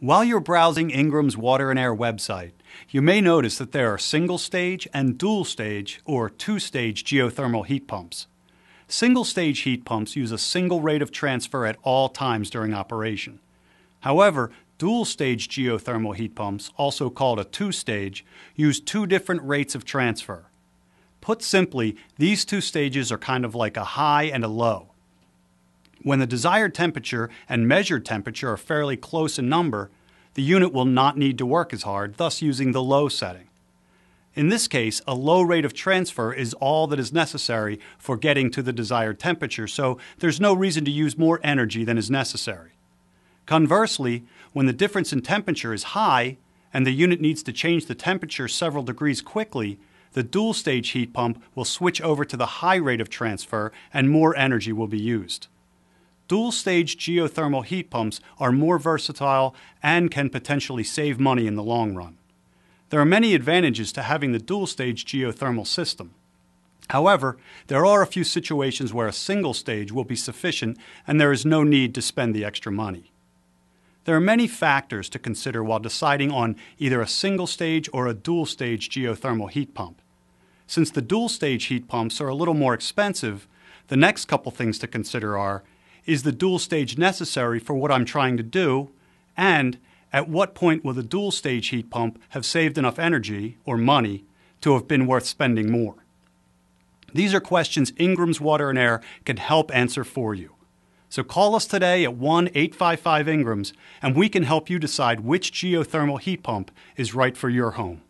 While you're browsing Ingram's Water and Air website, you may notice that there are single stage and dual stage or two stage geothermal heat pumps. Single stage heat pumps use a single rate of transfer at all times during operation. However, dual stage geothermal heat pumps, also called a two stage, use two different rates of transfer. Put simply, these two stages are kind of like a high and a low. When the desired temperature and measured temperature are fairly close in number, the unit will not need to work as hard, thus using the low setting. In this case, a low rate of transfer is all that is necessary for getting to the desired temperature, so there's no reason to use more energy than is necessary. Conversely, when the difference in temperature is high and the unit needs to change the temperature several degrees quickly, the dual stage heat pump will switch over to the high rate of transfer and more energy will be used. Dual stage geothermal heat pumps are more versatile and can potentially save money in the long run. There are many advantages to having the dual stage geothermal system. However, there are a few situations where a single stage will be sufficient and there is no need to spend the extra money. There are many factors to consider while deciding on either a single stage or a dual stage geothermal heat pump. Since the dual stage heat pumps are a little more expensive, the next couple things to consider are is the dual stage necessary for what I'm trying to do? And at what point will the dual stage heat pump have saved enough energy or money to have been worth spending more? These are questions Ingram's Water and Air can help answer for you. So call us today at 1 855 Ingrams and we can help you decide which geothermal heat pump is right for your home.